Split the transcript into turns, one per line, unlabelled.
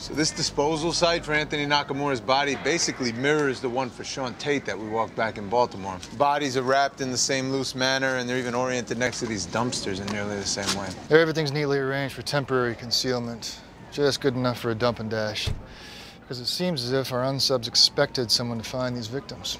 So this disposal site for Anthony Nakamura's body basically mirrors the one for Sean Tate that we walked back in Baltimore. Bodies are wrapped in the same loose manner, and they're even oriented next to these dumpsters in nearly the same way.
Everything's neatly arranged for temporary concealment. Just good enough for a dump and dash. Because it seems as if our unsubs expected someone to find these victims.